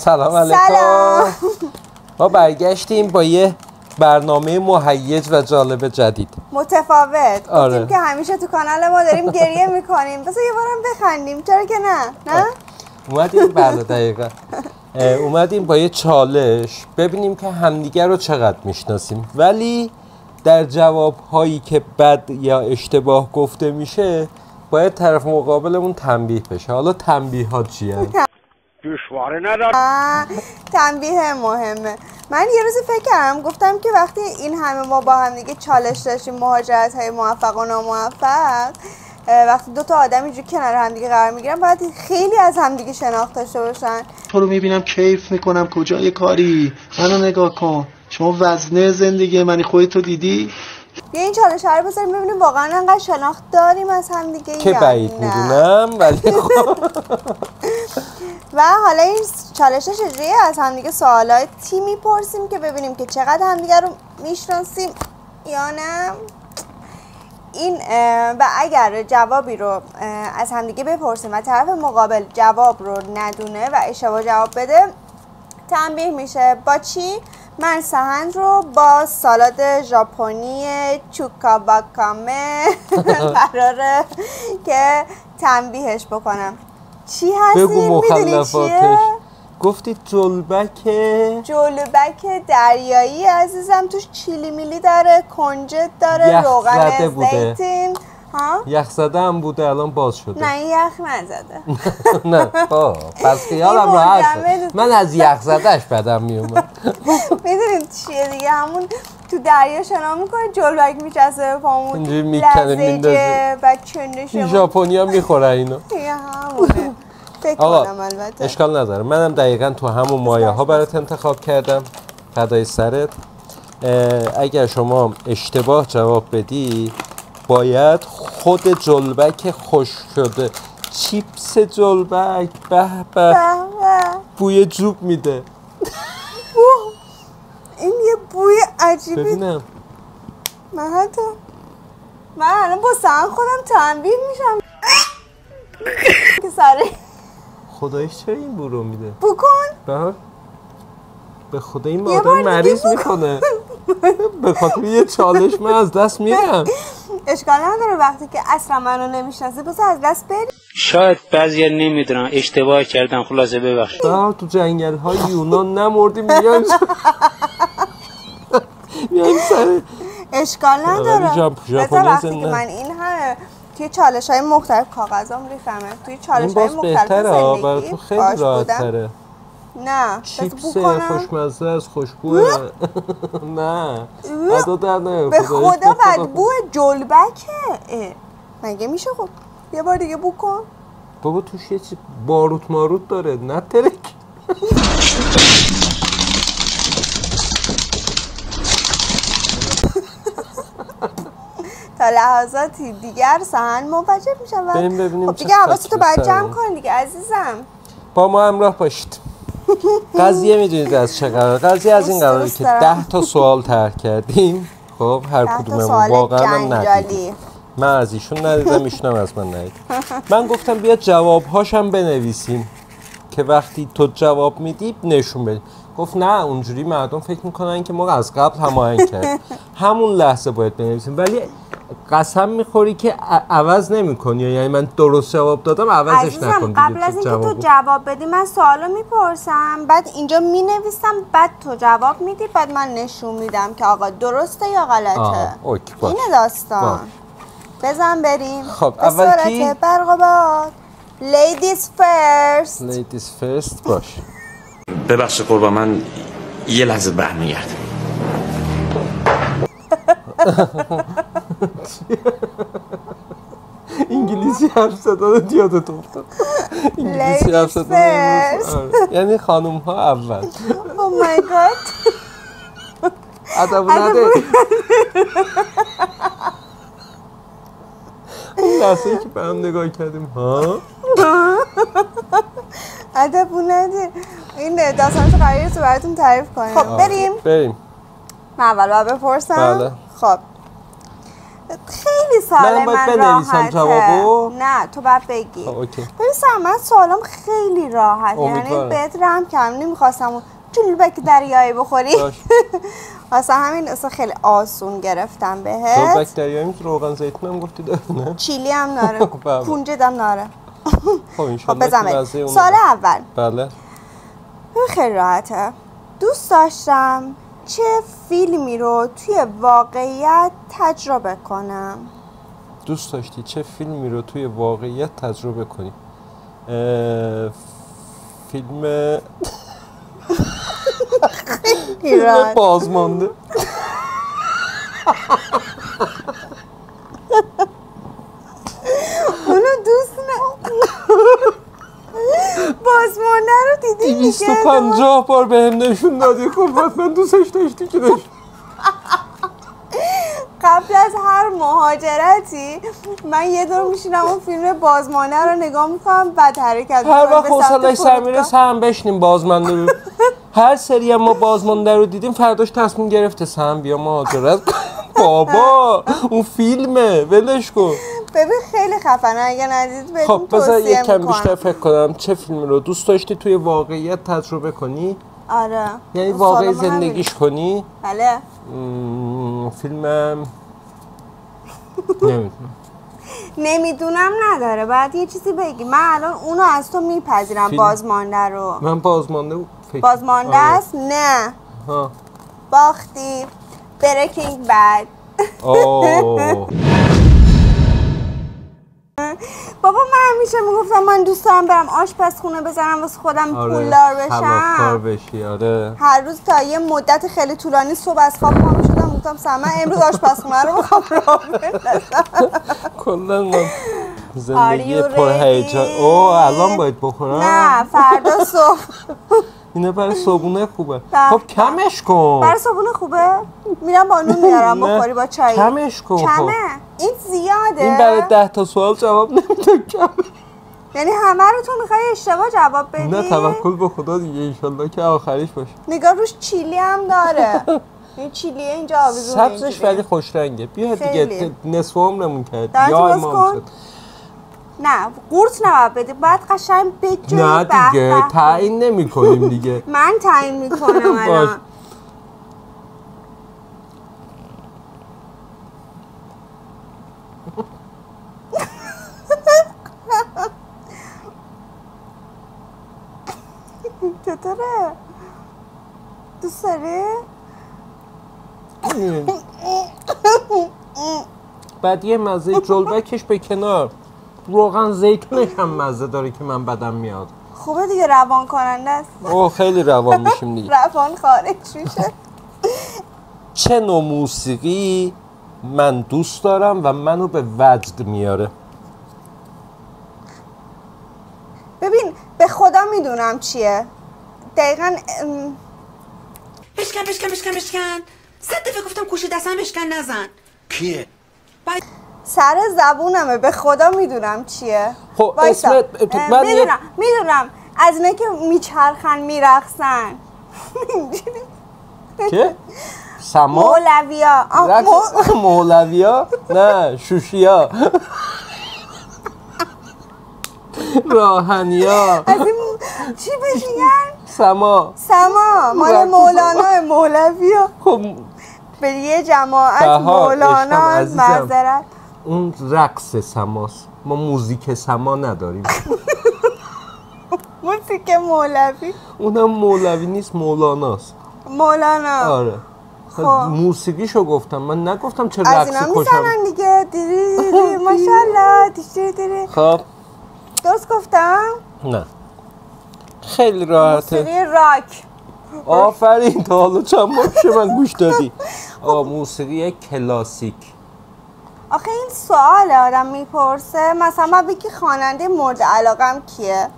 سلام علیکم. سلام. ما برگشتیم با یه برنامه مهیج و جالب جدید. متفاوت. آره. که همیشه تو کانال ما داریم گریه می‌کنیم. بذار یه بارم بخندیم. چرا که نه؟ نه؟ اومدیم بله دقیقا. اه، اومدیم با یه چالش ببینیم که همدیگر رو چقدر می‌شناسیم. ولی در جواب هایی که بد یا اشتباه گفته میشه باید طرف مقابلمون تنبیه بشه. حالا تنبیه ها چیه؟ دشواره نداره تنبیه مهمه. من یه روزی فکر کردم گفتم که وقتی این همه ما با هم دیگه چالش داشتیم مهاجرت های موفق و ناموفق وقتی دو تا آدم اینجوری کنار هم دیگه قرار می‌گیرن باید خیلی از همدیگه شناخت داشته باشن. تو رو می‌بینم کیف می‌کنم. کجای کاری؟ منو نگاه کن. شما وزنه زندگی منی. خودتو دیدی؟ بیا این چالش رو بذاریم ببینیم واقعا انقدر شناخت داریم از همدیگه که یا بعید. می‌دونم ولی خب و حالا این چالش چجوریه؟ از همدیگه سوالاتی می‌پرسیم که ببینیم که چقدر همدیگه رو می‌شناسیم یا نه. این و اگر جوابی رو از همدیگه بپرسیم و طرف مقابل جواب رو ندونه و اشتباه جواب بده تنبیه میشه با چی؟ من سهند رو با سالاد ژاپنی چوکاباکامه قراره که تنبیهش بکنم. چی هستی؟ بگو مخلفاتش. گفتی جلبکه جلوبک دریایی عزیزم توش چیلی میلی داره کنجد داره روغن. زیتون ها؟ یخ زده هم بوده الان باز شده. نه یخ نزده. نه خب. پس خیالم راحت شد. من از یخ زدهش بدم میومد می‌دونید چیه دیگه؟ همون تو دریا شنا می‌کنه جلوک میچسه پامون اینجوری می‌کنه، میندازه. و چندش این ژاپنیا می‌خورن اینو. دیگه همونه. فکر کنم البته. اشکال نداره. منم دقیقا تو همون مایه ها برات انتخاب کردم. فدای سرت. اگر شما اشتباه جواب بدی باید خود جلبک خوش شده. چیپس جلبک به به. به به. بوی جوب میده. این یه بوی عجیبی. ببینم. من حتی من الان با سهن خودم تنبیه میشم. که سره خدایش چرا این بو رو میده؟ بکن بهار. به خدا این آدم مریض. می‌کنه. به خاطر یه چالش من از دست میرم اشکال نداره وقتی که اصلا منو نمی‌شناسه بس از دست بری. شاید بعضی نمی‌دونن. اشتباه کردن. خلاصه ببخش بهار تو جنگل های یونان نمردیم میایم میایم سر اشکال نداره. بذار وقتی که. من این همه توی چالش های مختلف کاغذام ریخمه توی چالش های مختلف ها برای زندگی تو خیلی راحت. تره. نه چیپس. خوشمزه از خوشبوه. نه ادا در نیار به خدا بدبو جلبکه. مگه میشه خب؟ یه بار دیگه بکن بابا توش یه چی باروت ماروت داره نه ترک. تا لحظاتی دیگر سهن موجب میشم بریم ببینیم خب دیگه حواستو باید جمع. کن دیگه عزیزم. با ما همراه باشید. قضیه می‌دونید از چه قرار قضیه از این قراره که. ده تا سوال ترک کردیم. خب هر کدوممون واقعا هم ندیدیم. من از ایشون ندیدم ایشون از من ندید من گفتم بیا جوابهاشم بنویسیم که وقتی تو جواب میدی نشون بدی گفت نه اونجوری مردم فکر می‌کنن که ما از قبل هماهنگ کرد همون لحظه باید بنویسیم. ولی قسم می‌خوری که عوض نمی‌کنی؟ یعنی من درست جواب دادم عوضش نکن قبل از اینکه تو. جواب بدی من سوالو می‌پرسم. بعد اینجا می‌نویسم بعد تو جواب میدی بعد من نشون میدم که آقا درسته یا غلطه. آها، اوکی، باش. اینه داستان. بزن بریم. خب، به اول کی؟ برق Ladies first. Ladies first باش. ببخشید قربان من یه لحظه برمیگردم. انگلیسی حرف زدن یادت افتاد انگلیسی حرف زدن. یعنی خانم ها اول Oh my god. ادب نده این لحظه ای که به هم نگاه کردیم ها ادبو نده این داستانش قراره تو براتون تعریف کنیم خب بریم بریم من اول باید بپرسم بله. خب خیلی سال من بنویسم راحته. جوابو؟ نه تو باید بگی. خب،. ببین من سوالم خیلی راحت یعنی. بهت رم کم نمی‌خواستم جلبک دریایی بخوری. واسه همین اصلا خیلی آسون گرفتم بهت. بکتریایی می‌تونه روغن زیتون هم گفتی نه؟ چیلی هم ناره بله. کنجد هم ناره خب خب انشالله بزن که بریم. مزه اون سال اول. بله. خیلی راحته. دوست داشتم چه فیلمی رو توی واقعیت تجربه کنم؟ دوست داشتی چه فیلمی رو توی واقعیت تجربه کنی؟ فیلم فیلم. بازمانده اونو دوست نه بازمانده رو دیدی دیگه پنجاه بار به هم نشون دادی. خب من دوستش داشتی که داشت. قبل از هر مهاجرتی من یه دور میشینم اون فیلم بازمانده رو نگاه می‌کنم بعد حرکت هر وقت حوصله سر فرودگاه. می‌رسه هم بشنیم بازمانده رو. هر سری ما بازمانده رو دیدیم فرداش تصمیم گرفته سهم بیا مهاجرت. بابا اون فیلمه. ولش کن. ببین خیلی خفنه. اگه ندید بهتون خب بذار یک کم. بیشتر فکر کنم چه فیلمی رو دوست داشتی توی واقعیت تجربه کنی؟ آره. یعنی واقعی. زندگیش کنی؟ بله. مم، فیلم نمی‌دونم. نمی‌دونم نداره. بعد یه چیزی بگی. من الان اونو از تو میپذیرم فیلم؟ بازمانده رو. من بازمانده فکر بازمانده. است؟ نه. ها. باختی. برکینگ بد اوه. بابا من همیشه می‌گفتم من دوست دارم برم آشپزخونه بزنم واسه خودم آره پولدار بشم. بشی آره. هر روز تا یه مدت خیلی طولانی صبح از خواب پا می‌شدم گفتم سر من امروز آشپزخونه رو می‌خوام راه بندازم. کلا زندگی پر هیجان? اوه الان باید بخورم؟ نه فردا صبح. اینا برای صبونه خوبه. خب کمش کن. برای صبحونه خوبه؟ میرم با نون میارم بخوری با چای کمش کن خب. کمه. این زیاده. این برای ده تا سوال جواب نمیده. کم. یعنی همه رو تو می‌خوای اشتباه جواب بدی؟ نه توکل به خدا دیگه. انشالله که آخریش باشه. نگاه روش چیلی هم داره. این چیلیه اینجا آویزونه سبزش. ولی خوش رنگه بیا دیگه نصف عمرمون کرد یا امام. شد. نه قورت نباید بدی باید قشنگ بجوری نه دیگه. تعیین نمی کنیم دیگه من تعیین می‌کنم. الان چطوره؟ دوست داری؟ بعد یه مزه جلبکش به کنار روغن زیتونش هم مزه داره که من بدم میاد. خوبه دیگه روان کننده است. اوه خیلی روان میشیم دیگه. روان خارج میشه. چه نوع موسیقی من دوست دارم و منو به وجد میاره؟ ببین به خدا می‌دونم چیه. دقیقا بشکن بشکن بشکن بشکن. صد دفعه گفتم کوشه دستم بشکن نزن. کیه؟ باید سر زبونمه به خدا می‌دونم چیه. خب، وایسا. اسم- اه، من یه- می‌دونم می‌دونم. از اینه که میچرخن میرقصن. که؟ سما؟ مولویا. مولویا؟ نه شوشیا. راهنیا. از این چی میگن؟ سما. سما. مال مولانا مولویا. خب به یه جماعت مولانا. معذرت. اون رقص سماست ما موزیک سما نداریم. موسیقی مولوی. اونم مولوی نیست مولاناست. مولانا. آره. خب. موسیقیشو گفتم. من نگفتم چه از اینا رقصی خوشم می‌زنن دیگه. دیری دیری. ماشاءالله. دیری دیری. خب. درست گفتم؟ نه. خیلی راحته. موسیقی راک. آفرین تا حالا چند بار من گوش دادی. آه موسیقی کلاسیک. آخه این سوال آدم می‌پرسه مثلا من بگی خواننده مورد علاقم کیه؟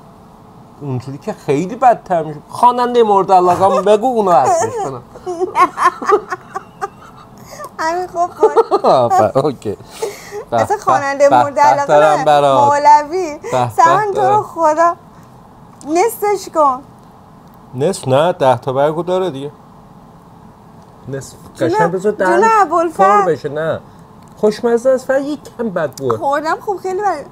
اونجوری که خیلی بدتر میشه. خواننده مورد علاقه بگو اونو حذفش کنم. همین خوب اوکی. اصلا خواننده مورد علاقه. مولوی. سمن تو رو. خدا. نصفش کن. نصف نه ده تا برگو داره دیگه. نصف. قشنگ بذار. پر بشه نه. خوشمزه است فقط یک کم بد بود. خوردم خوب خیلی بد.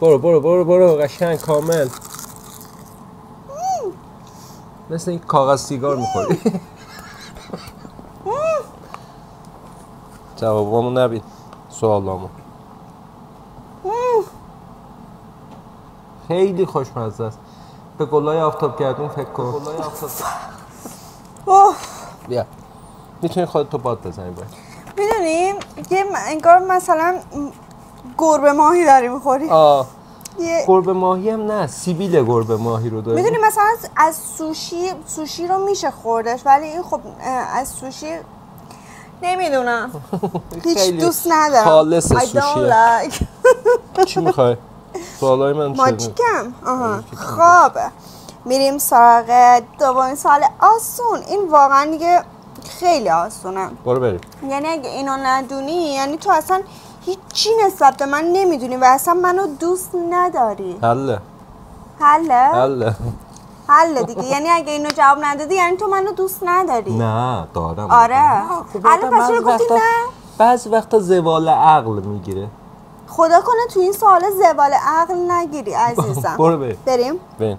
برو برو برو برو قشنگ کامل. مثل این کاغذ سیگار می‌خوری. جوابامو نبین سوالامو. خیلی خوشمزه است. به گلای آفتاب گردون فکر کن. بیا. می‌تونی خودتو باد بزنی باید. می‌دونیم یه انگار مثلا گربه ماهی داری می‌خوری. آه. یه گربه ماهی هم نه سیبیل گربه ماهی رو داری. می‌دونی مثلا از- سوشی سوشی رو میشه خوردش ولی این خب از سوشی نمی‌دونم. هیچ دوست ندارم. خالص like. چی می‌خوای؟ سوالای من ماچیکم آها. خب میریم سراغ دومین سال آسون این واقعا دیگه خیلی آسونه. برو بریم. یعنی اگه اینو ندونی یعنی تو اصلا هیچی نسبت به من نمی‌دونی و اصلا منو دوست نداری. حله. حله؟ حله. حله دیگه. یعنی اگه اینو جواب ندادی یعنی تو منو دوست نداری. نه دارم. آره. خب الان پس چرا گفتی نه؟ بعضی وقتا زوال عقل می‌گیره. خدا کنه تو این سوال زبال عقل نگیری عزیزم. برو بریم. بریم. بریم.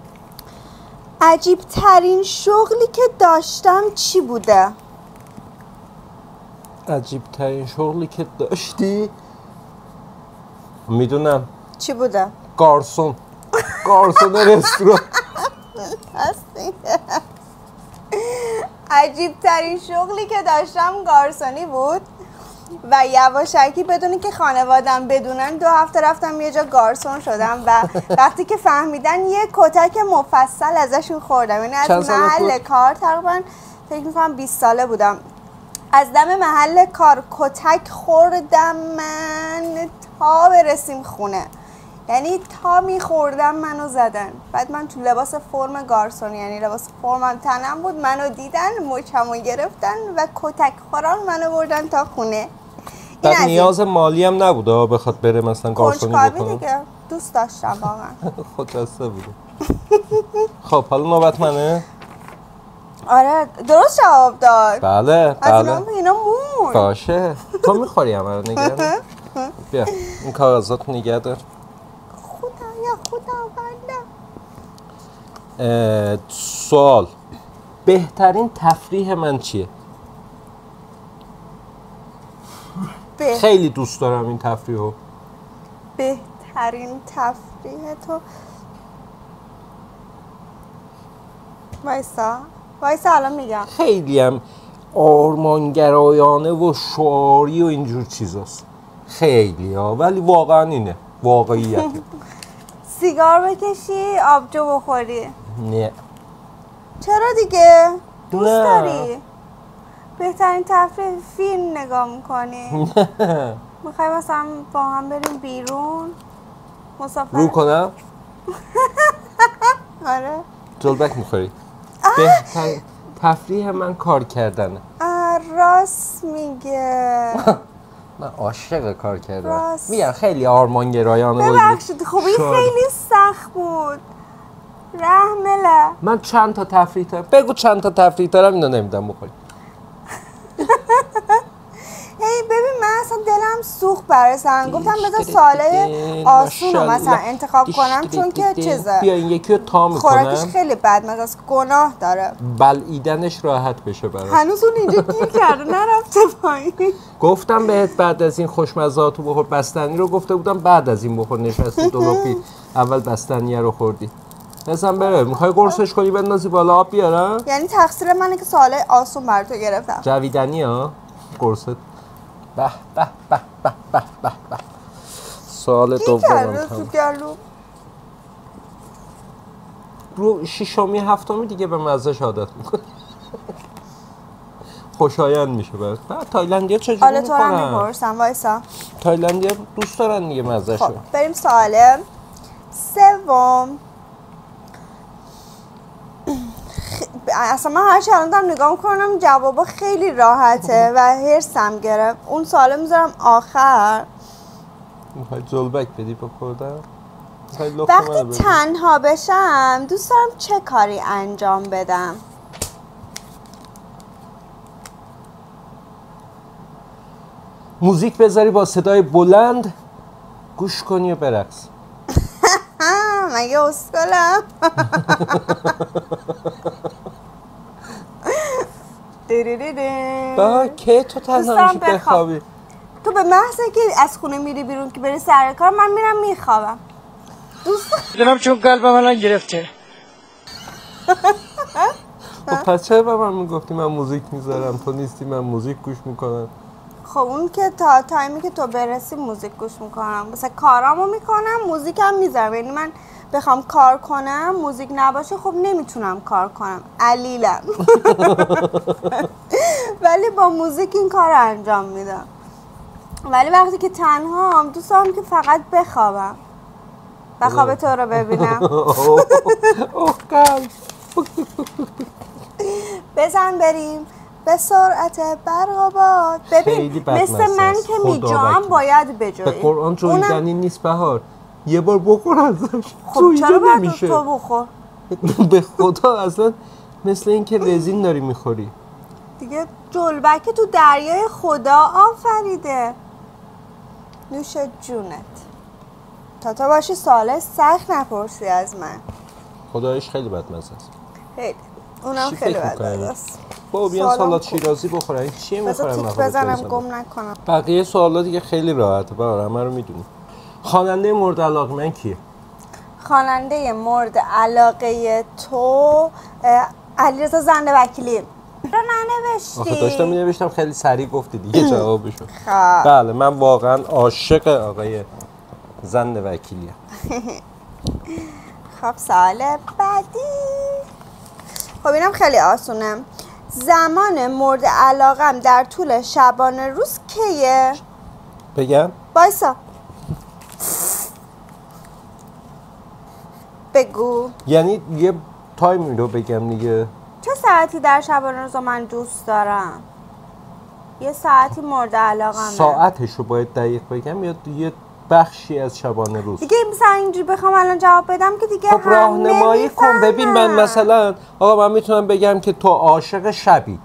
عجیب ترین شغلی که داشتم چی بوده؟ عجیب ترین شغلی که داشتی؟ می‌دونم. چی بوده؟ گارسون گارسون رستوران. هستی. عجیب ترین شغلی که داشتم گارسونی بود و یواشکی بدونی که خانوادم بدونن دو هفته رفتم یه جا گارسون شدم و وقتی که فهمیدن یه کتک مفصل ازشون خوردم. یعنی از محل؟ کار تقریبا فکر می‌کنم 20 ساله بودم. از دم محل کار کتک خوردم من تا برسیم خونه. یعنی تا میخوردم منو زدن. بعد من تو لباس فرم گارسون یعنی لباس فرمم تنم بود منو دیدن مچمو گرفتن و کتک خوران منو بردن تا خونه. بعد. نیاز مالی هم نبوده بخواد بره مثلا گارسونی بکنه؟ دیگه. دوست داشتم واقعا. خود بوده خب حالا نوبت منه؟ آره درست جواب داد. بله از بله. اینا اینا مون باشه. تو می‌خوری همه رو نگه. بیا این کاغذات نگه دار. خدا یا خدا بله سوال. بهترین تفریح من چیه؟ به- خیلی دوست دارم این تفریح رو بهترین تفریح تو. وایسا. وایسا الان میگم. خیلی هم آرمانگرایانه و شعاری و اینجور چیزاست. خیلی ها ولی واقعا اینه واقعیت. سیگار بکشی آبجو بخوری. نه. چرا دیگه؟ دوست نه. داری؟ بهترین تفریح فیلم نگاه می‌کنی. می‌خوای مثلا با هم بریم بیرون؟ مسافر. رو کنم؟ آره. جلبک می‌خوری؟ بهترین تفریح من کار کردنه. راست میگه. من عاشق کار کردن راست. میگم خیلی آرمانگرایانه و ببخشید خب این. خیلی سخت بود. رحمله من چند تا تفریح دارم. بگو چند تا تفریح دارم اینو نمیدم بخوری هی ببین من اصلا دلم سوخت برای سن گفتم بذار ساله آسون رو مثلا. انتخاب کنم چون که. چیزه. بیا این یکی رو تا خوراکش می‌کنم خیلی بد از گناه داره. بلعیدنش راحت بشه برات هنوز اون اینجا گیر کرده نرفته پایین. گفتم بهت بعد از این خوشمزات رو بخور. بستنی رو گفته بودم بعد از این بخور. نشستی دلوپی اول بستنیه رو خوردی. بزن بره. می‌خوای قرصش کنی بندازی بالا؟ آب بیارم یعنی تقصیر منه که سوال آسون بر تو گرفتم. جویدنی ها؟ قرصت. به به به به به به به. کرده تموم. تو رو ششمی هفتمی دیگه به مزه عادت می‌کنه خوشایند میشه برات. بعد تایلندیا چجوری حالا تو هم می‌پرسم وایسا. تایلندیا دوست دارن دیگه مزه خب بریم سوال سوم. اصلا من هرچی الان دارم نگاه می‌کنم جوابا خیلی راحته و هرسم گرفت. اون سوال می‌ذارم آخر. می‌خوای جلبک بدی منو وقتی؟ تنها بشم دوست دارم چه کاری انجام بدم؟ موزیک بذاری با صدای بلند گوش کنی و برقص. مگه اسکلم؟ با که تو تنها میشی؟ بخواب. بخوابی. تو به محض که از خونه میری بیرون که بری سر کار من میرم میخوابم. دوست می‌دونم چون قلبم الان گرفته. خب پس چرا به من می‌گفتی من موزیک می‌ذارم؟ تو نیستی من موزیک گوش می‌کنم. خب اون که تا تایمی که تو برسی موزیک گوش می‌کنم. مثلا کارامو می‌کنم موزیکم می‌ذارم. یعنی من بخوام کار کنم موزیک نباشه خب نمی‌تونم کار کنم. علیلم. ولی با موزیک این کار رو انجام میدم. ولی وقتی که تنها هم دوست دارم که فقط بخوابم. و خواب تو رو ببینم. بزن بریم به سرعت برق و باد ببین مثل من. که میجام. باید بجایی به قرآن جویدنی نیست بهار. یه بار بخور ازش. خب جویده چرا باید نمیشه. تو بخور؟ به خدا اصلا مثل اینکه رزین داری می‌خوری. دیگه جلبک تو دریای خدا آفریده. نوش جونت. تا تو باشی سال سخت نپرسی از من. خدایش خیلی بدمزه است. خیلی. اونم خیلی فکر بد می‌کنی؟ است. بابا بیان سالات. شیرازی بخورن. چیه می‌خورن بزنم گم نکنم. بقیه سوالا دیگه خیلی راحته بابا همه رو می‌دونی. خواننده مورد علاقه من کیه؟ خواننده مورد علاقه تو علیرضا زنده وکیلی. رو آخه داشتم ننوشتی نوشتم خیلی سریع گفتی دیگه جوابشو. خب بله من واقعا عاشق آقای زند وکیلی. خب سال بعدی. خب اینم خیلی آسونه. زمان مورد علاقم در طول شبانه روز کیه؟ بگم؟ بایسا بگو. یعنی یه تایمی رو بگم دیگه. چه ساعتی در شبانه روز من دوست دارم؟ یه ساعتی مورد علاقمه. ساعتش رو باید دقیق بگم یا یه بخشی از شبانه روز. دیگه مثلا اینجوری بخوام الان جواب بدم که دیگه خب راهنمایی کن. ببین من. مثلا آقا من می‌تونم بگم که تو عاشق شبی.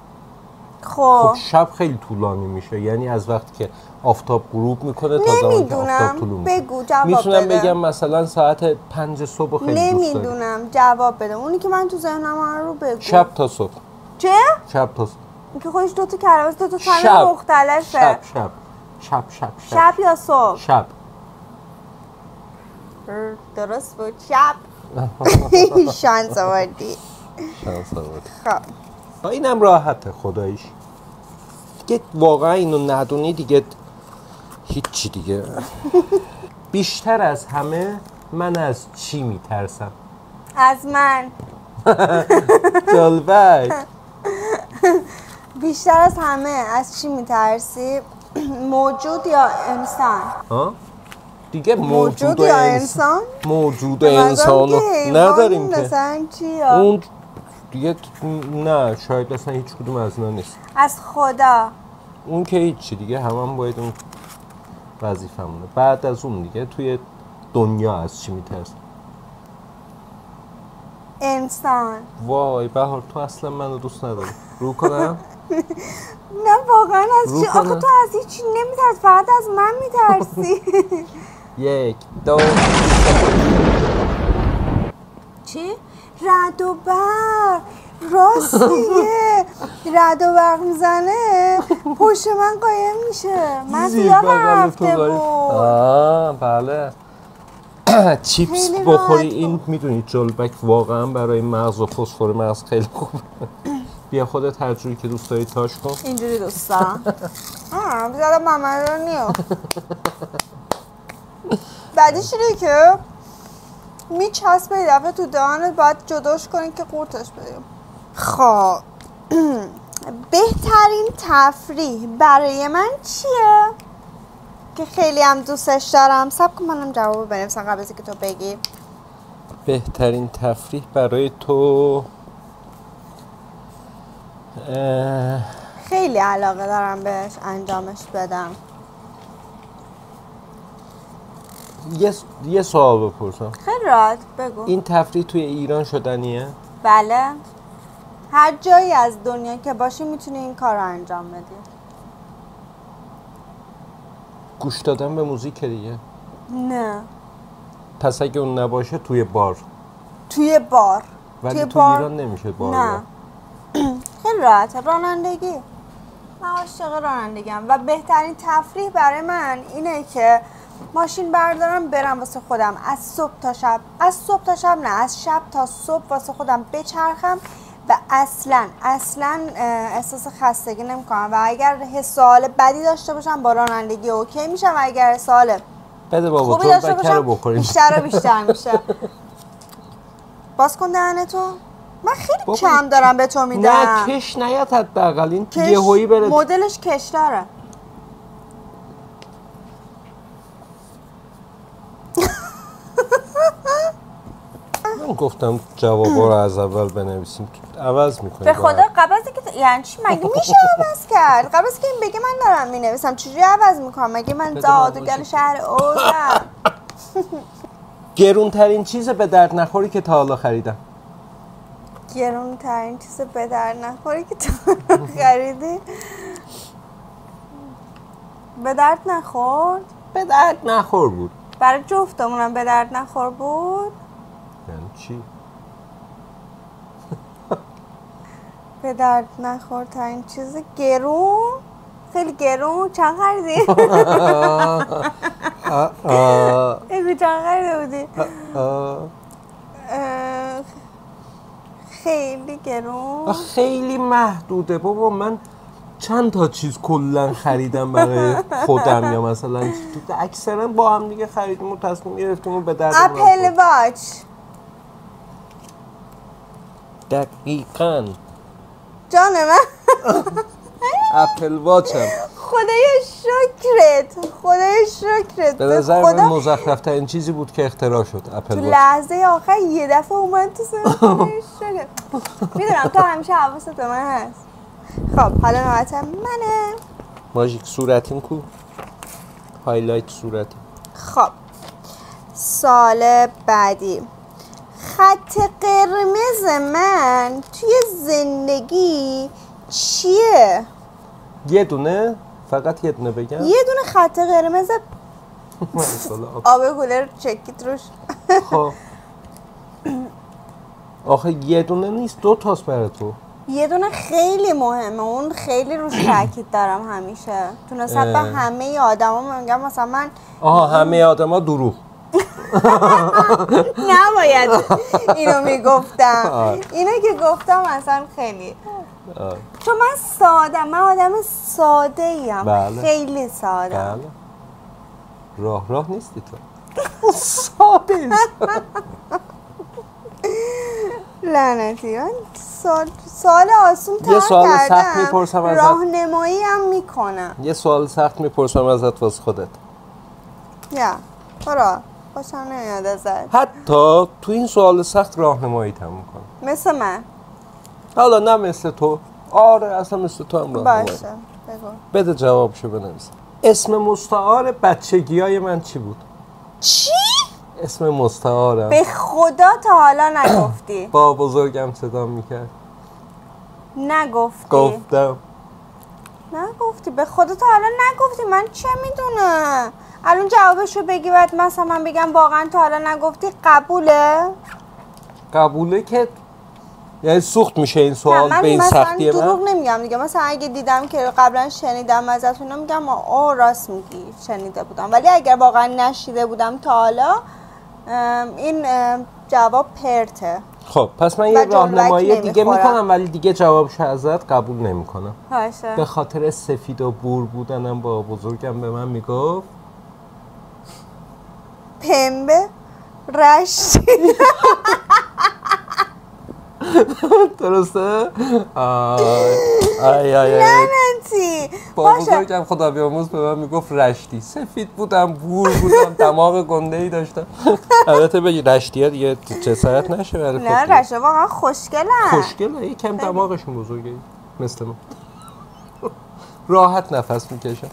خب. خب شب خیلی طولانی میشه. یعنی از وقتی که آفتاب غروب می‌کنه تا زمانی که آفتاب طلوع می‌کنه بگو جواب می‌تونم بده. بگم مثلا ساعت پنج صبح خیلی نمی‌دونم. جواب بده. اونی که من تو ذهنم هست رو بگو. شب تا صبح. چه؟ شب تا صبح. که خودش دو تا کلمه دو تا. کلمه مختلفه. شب. شب شب شب. شب یا صبح؟ شب. درست بود. شب. شانس آوردی. شانس آوردی. خب. اینم راحته خداییش دیگه واقعا اینو ندونی دیگه هیچی دیگه بیشتر از همه من از چی میترسم از من جلبک بیشتر از همه از چی میترسی؟ موجود یا انسان؟ دیگه موجود, موجود یا انس- انسان؟ موجود انسان نداریم که؟ اون دیگه نه شاید اصلا هیچ کدوم از اینا نیست. از خدا. اون که هیچی دیگه هم, هم باید اون وظیفمونه بعد از اون دیگه توی دنیا از چی میترسم انسان. وای بهار تو اصلا منو دوست نداری. رو کنم؟ نه واقعا از چی؟ آخه. تو از هیچی نمیترسی فقط از من میترسی. یک دو. چی؟ رد و برق راست میگه رد و برق می‌زنه. پشت من قایم میشه. من زیاد رفته داری. بود بله. چیپس بخوری این می‌دونی جلبک واقعا برای مغز و فسفر مغز خیلی خوبه بیا خودت هر جوری که دوست داری تاش کن. اینجوری دوست دارم. آه بیزاره مامان رو نیو بعدیش اینه که میچسبه یه دفعه تو دهانت باید جداش کنی که قورتش بدیم. خب. بهترین تفریح برای من چیه؟ که خیلی هم دوستش دارم. سب کن منم جواب بنویسم قبل از اینکه تو بگی. بهترین تفریح برای تو؟ اه، خیلی علاقه دارم بهش انجامش بدم. یه, یه سوال بپرسم. خیلی راحت بگو. این تفریح توی ایران شدنیه؟ بله. هر جایی از دنیا که باشی می‌تونی این کار رو انجام بدی. گوش دادن به موزیک دیگه. نه. پس اگه اون نباشه توی بار. توی بار. ولی توی تو بار. ایران نمیشه بار نه. خیلی راحته رانندگی. من عاشق رانندگیم. و بهترین تفریح برای من اینه که ماشین بردارم برم واسه خودم. از صبح تا شب. از صبح تا شب نه از شب تا صبح واسه خودم بچرخم و اصلا اصلا احساس خستگی نمی‌کنم. و اگر حس حال بدی داشته باشم با رانندگی اوکی میشم. و اگر حس حال بده بابا خوبی داشته باشم بیشتر و بیشتر میشه. باز کن دهنتو. من خیلی بابا، کم دارم به تو میدم. نه کش نیاد حداقل. این کش یه هویی بره. مدلش کش داره گفتم جوابا رو از اول بنویسیم. عوض می‌کنیم. به خدا قبل از اینکه تو- یعنی چی؟ مگه میشه عوض کرد؟ قبل از اینکه این بگه من دارم می‌نویسم. چجوری عوض می‌کنم؟ مگه من زادوگر. شهر اوزم؟ گرون ترین چیز به درد نخوری که تا حالا خریدم. گرون ترین چیز به در نخوری که تو خریدی؟ به درد نخورد؟ به درد نخور بود. برای جفتمونم به درد نخور بود؟ یعنی چی؟ به درد نخور ترین چیز گرون. خیلی گرون. چند خریدی؟ بگو چند خریده بودی؟ خیلی گرون. خیلی محدوده. بابا من چند تا چیز کلا خریدم برای خودم یا مثلا اکثرا با هم دیگه خریدیم و تصمیم گرفتیم و به درد اپل واچ دقیقا. جان من اپل واچم خدای شکرت. خدای شکرت. به نظر خدا من مزخرف ترین چیزی بود که اختراع شد تو Apple Watch. لحظه آخر یه دفعه اومد تو سر می‌دونم تو همیشه حواست به من هست. خب حالا نوبت منه. ماژیک صورتیم کو؟ highlight صورتیم خب سال بعدی. خط قرمز من توی زندگی چیه؟ یه دونه فقط یه دونه بگم یه دونه خط قرمز آب. گلر چکیت روش خب. آخه یه دونه نیست دو تاست برای تو یه دونه خیلی مهمه اون خیلی روش تاکید دارم همیشه تو نسبت به. همه آدما میگم مثلا من آها همه آدما دروغ نباید. اینو می‌گفتم. اینو که گفتم اصلا خیلی. چون من ساده من آدم ساده ایم بله. خیلی ساده. بله. راه راه نیستی تو. ساده لعنتی. من سوال آسون یه سوال سخت. می‌پرسم ازت. راهنمایی هم می‌کنم. یه سوال سخت می‌پرسم ازت واسه خودت. یا برو. خوشم نمیاد ازت. حتی تو این سوال سخت راهنمایی تموم کن. مثل من. حالا نه مثل تو. آره اصلا مثل تو هم راهنمایی. باشه بگو. بده جوابشو بنویس. اسم مستعار بچگی های من چی بود؟ چی؟ اسم مستعارم. به خدا تا حالا نگفتی. با بزرگم صدا می‌کرد. نگفتی. گفتم. نگفتی. به تا حالا نگفتی. من چه می‌دونم؟ الان جوابشو بگی بعد مثلا من بگم واقعا تا حالا نگفتی قبوله؟ قبوله که یعنی سوخت میشه این سوال به این سختی دروغ من؟ نمیگم دیگه. مثلا اگه دیدم که قبلا شنیدم ازتون میگم آه راست میگی. شنیده بودم. ولی اگر واقعا نشیده بودم تا حالا این جواب پرته. خب پس من یه راهنمایی دیگه. می‌کنم ولی دیگه جوابشو ازت قبول نمی‌کنم. به خاطر سفید و بور بودنم با بزرگم به من می‌گفت. پنبه رشتی درسته؟ آی آی. لعنتی با بزرگم خدا بیاموز به من می‌گفت رشتی سفید بودم بور بودم دماغ گنده ای داشتم البته بگی رشتی ها دیگه جسارت نشه ولی نه رشته واقعا خوشگلن خوشگله کم دماغشون بزرگه مثل من راحت نفس می‌کشم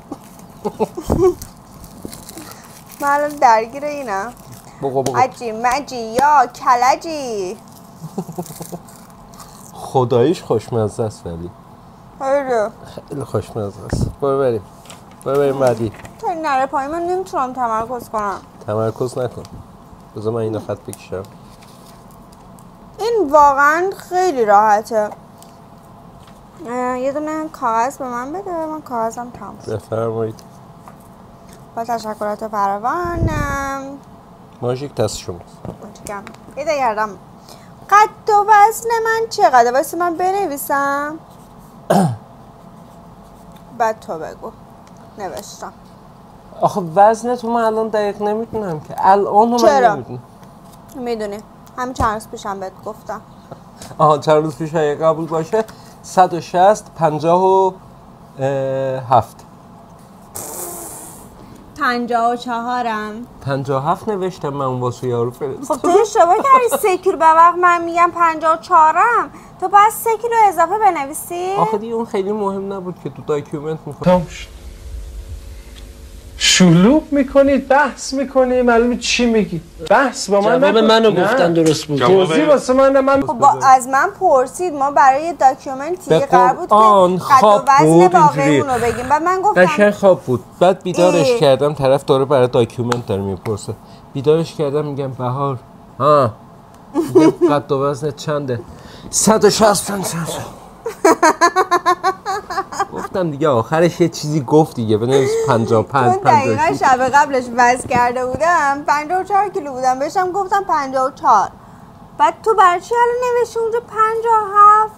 من الان درگیر اینم بگو بگو عجی مجی یا کلجی خداییش خوشمزه است ولی. آره. خیلی خوشمزه است. برو بریم. برو بریم بعدی. تو نره پایین من نمی‌تونم تمرکز کنم. تمرکز نکن. بذار من اینو خط بکشم. این واقعا خیلی راحته. یه دونه کاغذ به من بده. من کاغذم تمام. بفرمایید. با تشکرات فراوانم. ماژیک دست متشکرم. یه دگردم قد و وزن من چقدر؟ واسه من بنویسم. بعد تو بگو. نوشتم. آخه وزن تو من الان دقیق نمی‌دونم که. الان من چرا؟ نمی‌دونم. می‌دونی. همین چند روز پیشم بهت گفتم. آها چند روز پیش اگه قبول باشه 160 50 و هفت. پنجاه و چهارم. 57 نوشتم من واسه یارو خب فرستادم تو اشتباه کردی سه کیلو به وقت من میگم پنجاه و چهارم. تو باید سه کیلو اضافه بنویسی. آخه دیگه اون خیلی مهم نبود که تو داکیومنت شد. شلوغ می‌کنید بحث می‌کنی معلومه چی میگی؟ بحث با من جواب. منو نه. گفتن درست بود. توضیح واسه من من خب با از من پرسید ما برای داکیومنتی به قرار بود و خواب وزن بود اینجوری. رو بگیم. بعد من گفتم قشنگ خواب بود. بعد بیدارش ای. کردم طرف داره برای داکیومنت داره می‌پرسه. بیدارش کردم میگم بهار. ها. قد و وزن چنده؟ 160 گفتم دیگه آخرش یه چیزی گفت دیگه بنویس 55 چون دقیقا 56 شب قبلش وزن کرده بودم 54 کیلو بودم بهشم گفتم 54 بعد تو برای چی الان نوشتی اونجا 57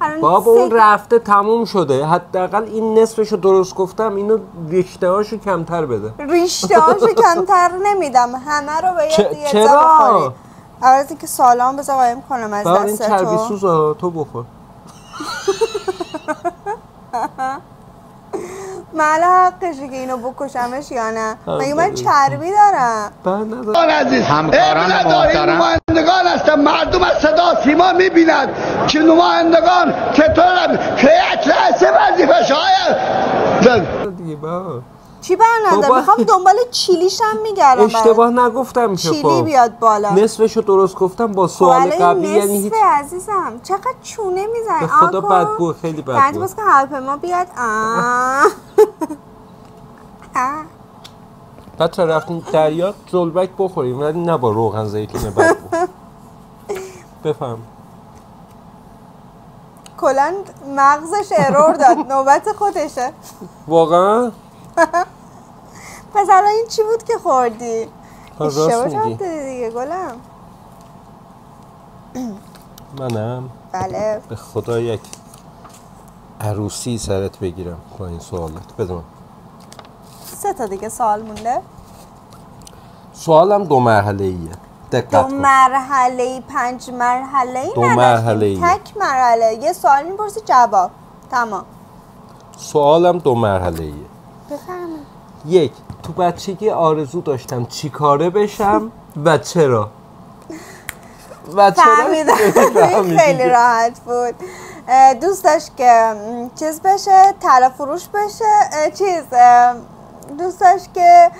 الان بابا اون رفته تموم شده. حداقل این نصفشو درست گفتم اینو ریشته هاشو کمتر بده. ریشته هاشو کمتر نمیدم. همه رو باید یه چرا؟ از اینکه سالام بذار قایم کنم از با این دست چربی تو سوزا تو بخور. من حقشه که اینو بکشمش یا نه مگه من بله. چربی دارم بر نداره. عزیز همکاران محترم. نمایندگان هستن مردم از صدا سیما می‌بینند که نمایندگان چطور که اطلاع سه وظیفه شاید دیگه بابا چی بر ندارم بابا. می‌خوام دنبال چیلیشم میگردم اشتباه نگفتم که چیلی خب. بیاد بالا. نصفشو درست گفتم با خب سوال الان قبلی یعنی هیچ عزیزم. چقدر چونه می‌زنی؟ به خدا بدگو خیلی بعد بدگو باز که هواپیما بیاد. بچه رفتیم دریا زلبک بخوریم ولی نه با روغن زیتون بدگو بفهم. کلا مغزش ارور داد نوبت خودشه. واقعا؟ پس الان این چی بود که خوردی؟ اشتباه دیگه گلم. منم. بله. به خدا یک عروسی سرت بگیرم با این سوالات. بده من سه تا دیگه سوال مونده. سوالم دو مرحله ایه دقت دو مرحله پنج مرحله دو نداشتیم. مرحله‌ای. تک مرحله. یه سوال می‌پرسی جواب. تمام. سوالم دو مرحله ایه بفرمایید. یک تو بچگی آرزو داشتم چی کاره بشم و چرا؟ و چرا؟ خیلی راحت بود. دوست داشت که چیز بشه طلا فروش بشه چیز دوست داشت که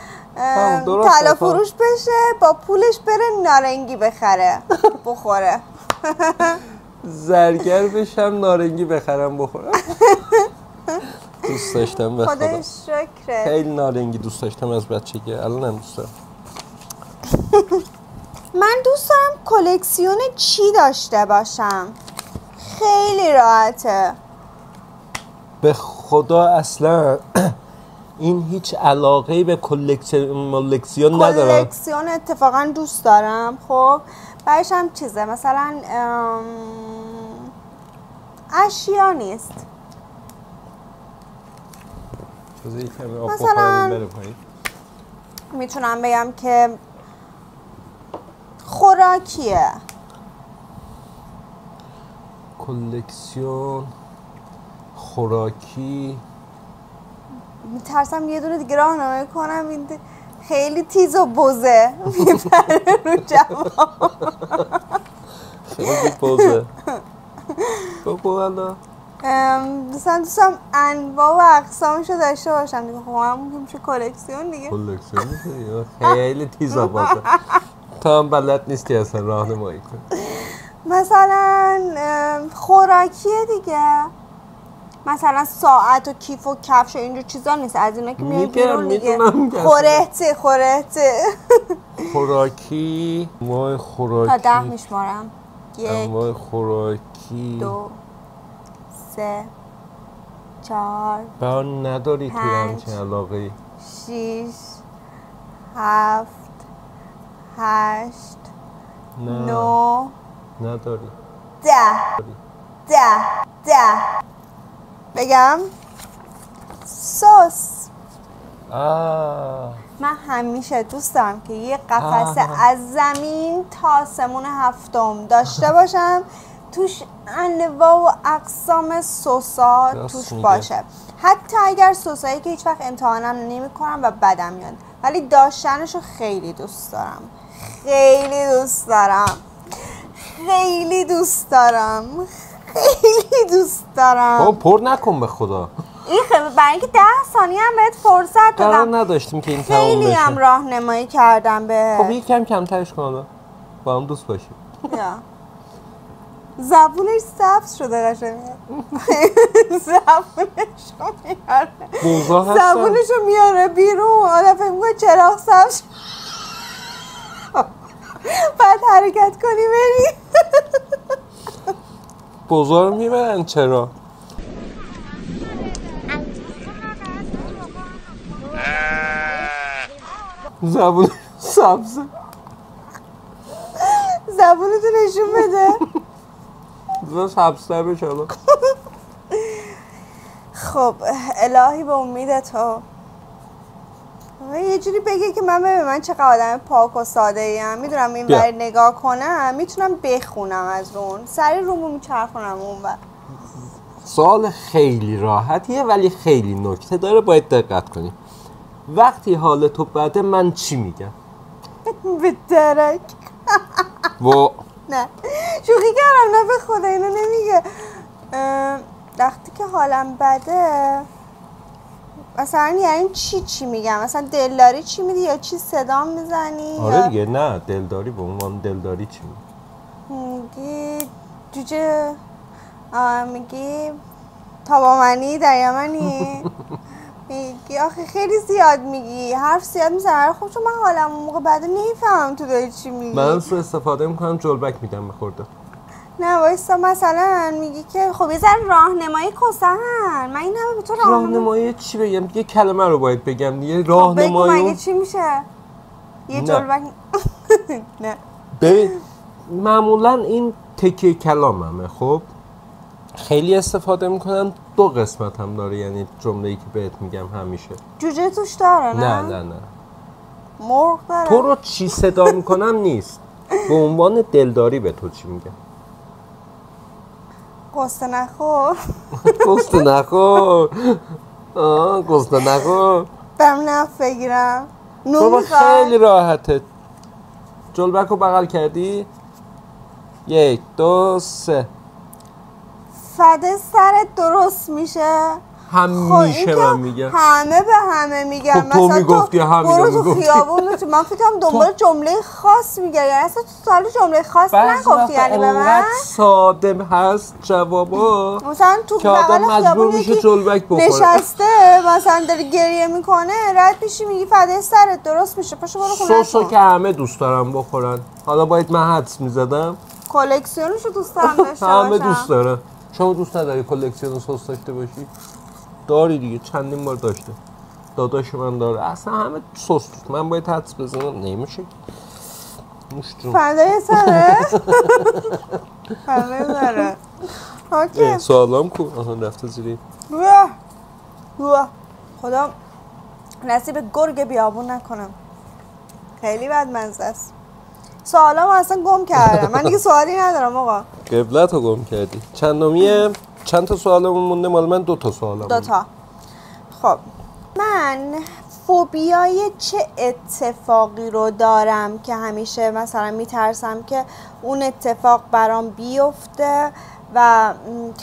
طلا هم. فروش بشه با پولش بره نارنگی بخره بخوره. زرگر بشم نارنگی بخرم بخورم. دوست داشتم به خدا شکره خیلی نارنگی دوست داشتم از بچگی. الان هم دوست دارم. من دوست دارم کلکسیون چی داشته باشم. خیلی راحته. به خدا اصلا این هیچ علاقه به کلکسیون ندارم. کلکسیون اتفاقا دوست دارم. خب برایش هم چیزه. مثلا اشیا نیست بذار یه کمی آب مثلا- می‌تونم بگم که خوراکیه. کلکسیون خوراکی. میترسم یه دونه دیگه راهنمایی کنم این خیلی تیز و بزه. میپره رو جواب. خیلی بازه بگو دوستم دوستم انواع و اقسامشو داشته باشم دیگه. خب هم میشه کلکسیون دیگه. کلکسیون. خیلی تیزا بازه تا هم بلد نیستی اصلا راهنمایی کن مثلا خوراکیه دیگه. مثلا ساعت و کیف و کفش و اینجور چیزا نیست. از اینا که میگم، بیرون دیگه. خورهته خورهته خوراکی انواع تا ده خوراکی میشمارم. یک خوراکی. دو. سه چهار بیان نداری توی. همچین علاقه شیش هفت هشت نه. نو. نداری. ده. ده. ده. بگم؟ سس. آه. من همیشه دوست دارم که یه قفسه. از زمین تا آسمون هفتم داشته باشم. توش انواع و اقسام راست توش. باشه. حتی اگر سسایی که هیچ وقت امتحانم نمی کنم و بدم میاد. ولی داشتنش رو خیلی دوست دارم. خیلی دوست دارم. خیلی دوست دارم. خیلی دوست دارم. بابا پر نکن به خدا. این خیلی برای اینکه ده ثانیه هم بهت فرصت قرار دادم نداشتیم که این تموم خیلی هم بشه راهنمایی کردم به خب یکم کمترش کن حالا. با هم دوست باشیم. زبونش سبز شده قشنگ. زبونش رو میاره. زبونش رو میاره بیرون. آدم فکر می‌کنه چراغ سبز. بعد حرکت کنی بری. بوزا رو می‌برن چرا؟ زبون سبزه زبونتو نشون بده. بذار سبزتر بشه خب الهی به امید تو. یه جوری بگه که من ببین من چقدر آدم پاک و ساده ایم می‌دونم این. ور نگاه کنم می‌تونم بخونم از اون. سری رومو میچرخونم اون ور. سوال خیلی راحتیه ولی خیلی نکته داره باید دقت کنی وقتی حال تو بده من چی میگم؟ به درک. و نه. شوخی کردم نه به خدا اینو نمیگه. وقتی که حالم بده مثلا یعنی چی چی میگم؟ مثلا دلداری چی میدی یا چی صدا می‌زنی آره دیگه نه. دلداری به عنوان دلداری چی میگی؟ میگی جوجه میگی تابامنی دریامنی میگی؟ آخه خیلی زیاد میگی. حرف زیاد می‌زنی. خب چون من حالم اون موقع بعد نمی‌فهمم تو داری چی میگی. من سو استفاده می‌کنم جلبک میدم به خورده. نه وایستا مثلا میگی که خب یه ذره راهنمایی کسن من این همه به تو راهنمایی چی بگم؟ یه کلمه رو باید بگم خب بگو راهنمایی مگه اون- چی میشه؟ یه. جلبک نه. ببین معمولا این تکیه کلاممه خب؟ خیلی استفاده می‌کنم دو قسمت هم داره یعنی جمله ای که بهت میگم همیشه. جوجه توش داره نه؟ نه نه نه. مرغ داره. تو رو چی صدا می‌کنم نیست. به عنوان دلداری به تو چی میگم؟ قصه نخور. گسته نخور. آه گسته نخور. برم نف بگیرم. بابا خیلی راحته. جلبک رو بغل کردی؟ یک دو سه. فده سرت درست میشه. خب همیشه این که من میگم. همه به همه میگن. خب تو می‌گفتی، همینو برو تو می‌گفتی. خیابون تو من فکرم دنبال جمله خاص میگه یعنی اصلا تو سال جمله خاص نگفتی یعنی به من؟ ساده هست جوابا. مثلا تو که آدم مجبور میشه جلبک بخوره. نشسته مثلا داره گریه می‌کنه رد میشی میگی فده سرت درست میشه. پاشو برو خونه سسو که همه دوست دارم بخورن. حالا باید من حدس می‌زدم. کلکسیونشو دوست دارم داشته همه دوست داره. شما دوست نداری کلکسیون سس داشته باشی؟ داری دیگه چندین بار داشته. داداش من داره. اصلا همه سس من باید حدس بزنم. نمیشه فدای سره؟ فدای سره. اوکی. سوالام کو؟ آها رفته زیری. خدا نصیب گرگ بیابون نکنم. خیلی بد منزه است. سوالامو اصلا گم کردم. من دیگه سوالی ندارم آقا. قبلت رو گم کردی. چندمیه چند تا سوالمون مونده؟ مال من دو تا سوالم دوتا خب. من فوبیای چه اتفاقی رو دارم که همیشه مثلا میترسم که اون اتفاق برام بیفته و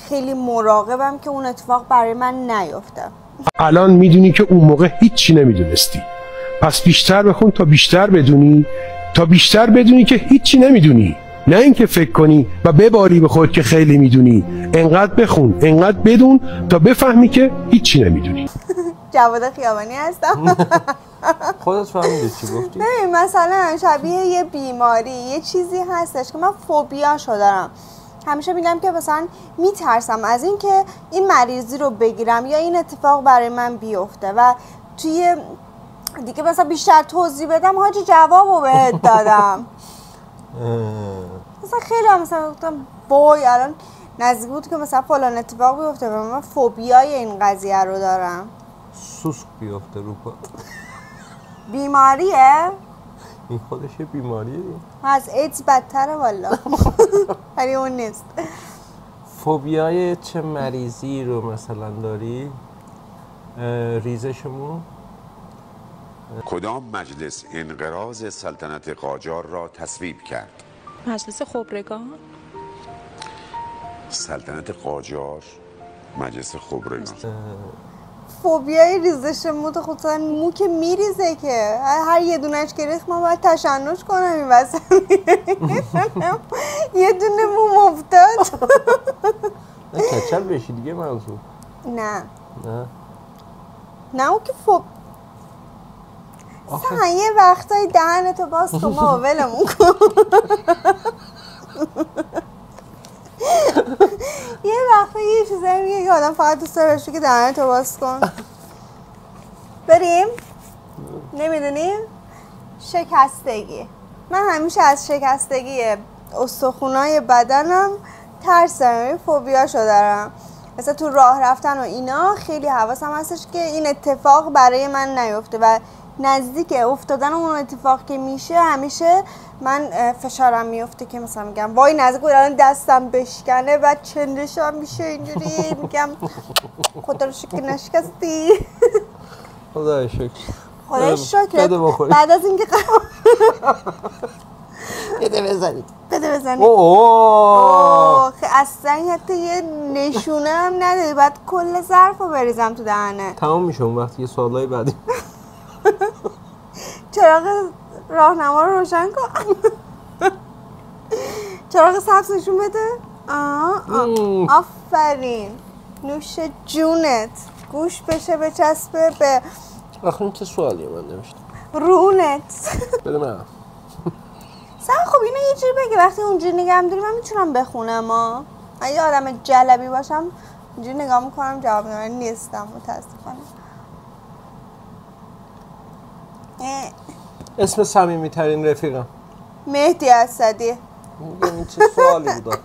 خیلی مراقبم که اون اتفاق برای من نیفته. الان می‌دونی که اون موقع هیچی نمی‌دونستی. پس بیشتر بخون تا بیشتر بدونی تا بیشتر بدونی که هیچی نمی‌دونی. نه اینکه فکر کنی و بباری به خود که خیلی می‌دونی. انقدر بخون انقدر بدون تا بفهمی که هیچی نمی‌دونی. جواد خیابانی هستم. خودت فهمیدی چی گفتی؟ ببین مثلا شبیه یه بیماری یه چیزی هستش که من فوبیاشو دارم. همیشه میگم که مثلا میترسم از اینکه این مریضی رو بگیرم یا این اتفاق برای من بیفته و توی دیگه مثلا بیشتر توضیح بدم حاجی جواب رو بهت دادم. مثلا خیلی هم مثلا گفتم وای الان نزدیک بود که مثلا فلان اتفاق بیفته و من فوبیای این قضیه رو دارم. سوسک بیافته رو پا. بیماریه؟ این خودش یه بیماریه. از ایدز بدتره والا. ولی اون نیست. فوبیای چه مریضی رو مثلا داری؟ ریزشمون؟ کدام مجلس انقراض سلطنت قاجار را تصویب کرد؟ مجلس خبرگان سلطنت قاجار مجلس خبرگان فوبیای ریزش مو تو خصوصا مو که میریزه که. هر یه دونش گرفت ما باید تشنج کنم این وسط. یه دونه مو افتاد نه کچل بشی دیگه منظور. نه. نه. نه اون که فوب سن یه وقتایی دهنتو باز کن ما ولمون کن. یه وقتایی یه چیزایی میگه که آدم فقط دوست داره بگه دهنتو باز کن. بریم؟ نمی‌دونیم؟ شکستگی. من همیشه از شکستگی استخونای بدنم ترس دارم. یعنی فوبیاشو دارم. مثلا تو راه رفتن و اینا خیلی حواسم هستش که این اتفاق برای من نیفته و نزدیک افتادن اون اتفاق که میشه همیشه من فشارم میفته که مثلا میگم وای نزدیک بود الان دستم بشکنه و چندشم میشه اینجوری. میگم خدا رو شکر نشکستی. خدای شکر. خدا شکر. بعد از اینکه بده بزنید. بده بزنی اوه. اصلا حتی یه نشونه هم نداری. بعد کل ظرف رو بریزم تو دهنه. تمام میشه اون وقت یه سوالای بعدی. چراغ راهنما رو روشن کن. چراغ سبز نشون بده. آفرین. نوش جونت. گوش بشه بچسبه به آخه چه سوالیه؟ من نوشتم رونت. بده من. سن خب اینو یه جوری بگی. وقتی اونجوری نگم داری من می‌تونم بخونم ها یه آدم جلبی باشم اونجوری نگاه می‌کنم جواب نیستم. متاسفانه اه، اسم صمیمی ترین رفیقم. مهدی اسدی. میگم این چه سوالی بود.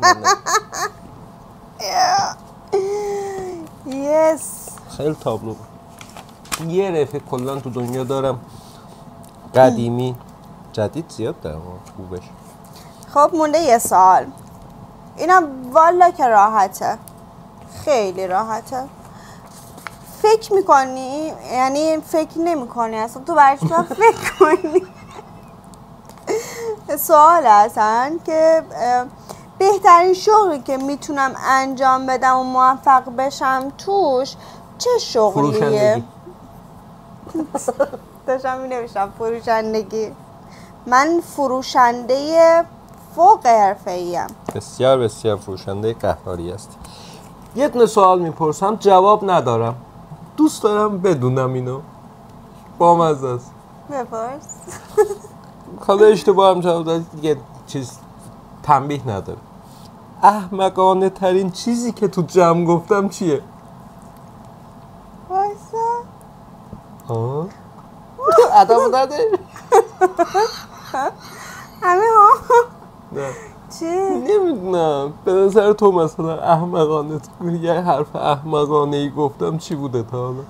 یس خیلی تابلو بود. یه رفیق کلا تو دنیا دارم. قدیمی. جدید زیاد دارم. خوبش. خب مونده یه سال اینم والا که راحته. خیلی راحته. فکر می‌کنی؟ یعنی فکر نمی‌کنی اصلا؟ تو باید فکر کنی؟ سوال هستن که بهترین شغلی که می‌تونم انجام بدم و موفق بشم توش چه شغلیه؟ داشتم می نوشتم فروشندگی. من فروشنده فوق حرفه ایم بسیار بسیار فروشنده قهاری هستی. یه دونه سوال می‌پرسم جواب ندارم. دوست دارم بدونم اینو. با مزه است. بپرس. حالا اشتباه هم دادی دیگه چیز تنبیه نداره. احمقانه ترین چیزی که تو جمع گفتم چیه؟ وایسا. آه. ادب نده. همه ها. نه. چی؟ نمی‌دونم. به نظر تو مثلا احمقانه یه حرف احمقانه ای گفتم چی بوده تا حالا؟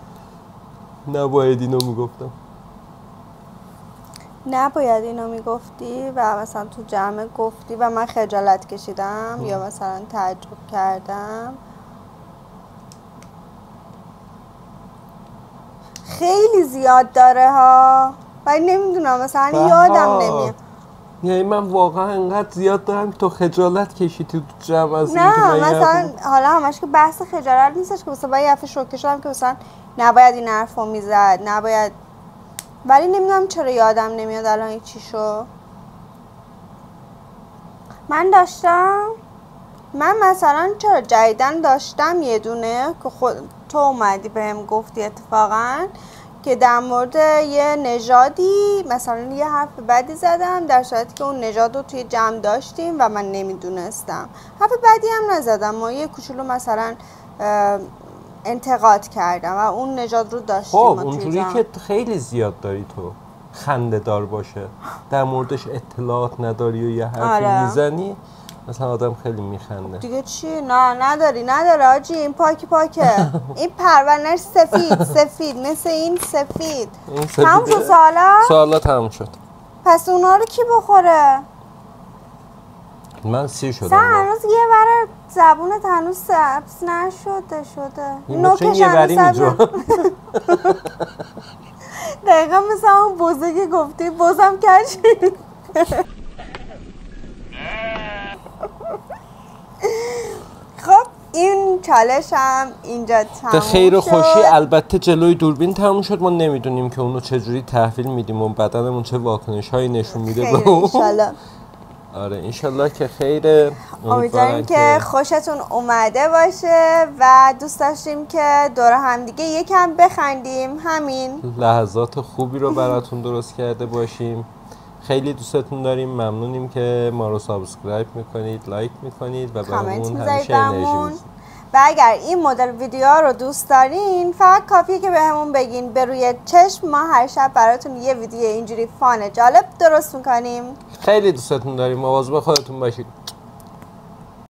نباید اینو می‌گفتم. نباید اینو می‌گفتی و مثلا تو جمع گفتی و من خجالت کشیدم یا مثلا تعجب کردم؟ خیلی زیاد داره ها. ولی نمی‌دونم مثلا یادم. نمیاد. یعنی من واقعا انقدر زیاد دارم تو خجالت کشیدی تو جمع از نه مثلا حالا همش که بحث خجالت نیستش که مثلا یه شوکه شدم که مثلا نباید این حرف رو می‌زد نباید ولی نمی‌دونم چرا یادم نمیاد الان چی شو من داشتم من مثلا چرا جدیدن داشتم یه دونه که خود تو اومدی بهم گفتی اتفاقا. که در مورد یه نژادی مثلا یه حرف بدی زدم در صورتی که اون نژاد رو توی جمع داشتیم و من نمی‌دونستم حرف بدی هم نزدم ما یه کوچولو مثلا انتقاد کردم و اون نژاد رو داشتیم خب اونجوری. که خیلی زیاد داری تو خنده دار باشه در موردش اطلاعات نداری و یه حرفی آره. می‌زنی مثلا آدم خیلی میخنده دیگه چی؟ نه نداری نداره آجی این پاکی پاکه این پرونش سفید سفید مثل این سفید تموم. شد سوالا؟ سوالا تموم شد پس اونا رو کی بخوره؟ من سیر شدم سن هنوز یه بره زبونت هنوز سبز نشده شده یه هنوز. دقیقا مثل اون بوزه که گفتی بازم کشید خب این چالش هم اینجا تموم به خیر و خوشی شد. البته جلوی دوربین تموم شد. ما نمی‌دونیم که اونو چجوری تحویل میدیم و بدنمون چه واکنش هایی نشون میده. به اون. آره انشالله که خیره امیدواریم که خوشتون اومده باشه و دوست داشتیم که دور همدیگه یکم بخندیم. همین. لحظات خوبی رو براتون درست کرده باشیم. خیلی دوستتون داریم. ممنونیم که ما رو subscribe می‌کنید لایک می‌کنید و بهمون همیشه انرژی و اگر این مدل ویدیو رو دوست دارین فقط کافیه که بهمون بگین. به روی چشم ما هر شب براتون یه ویدیو اینجوری fun جالب درست می‌کنیم. خیلی دوستتون داریم. مواظب خودتون باشید.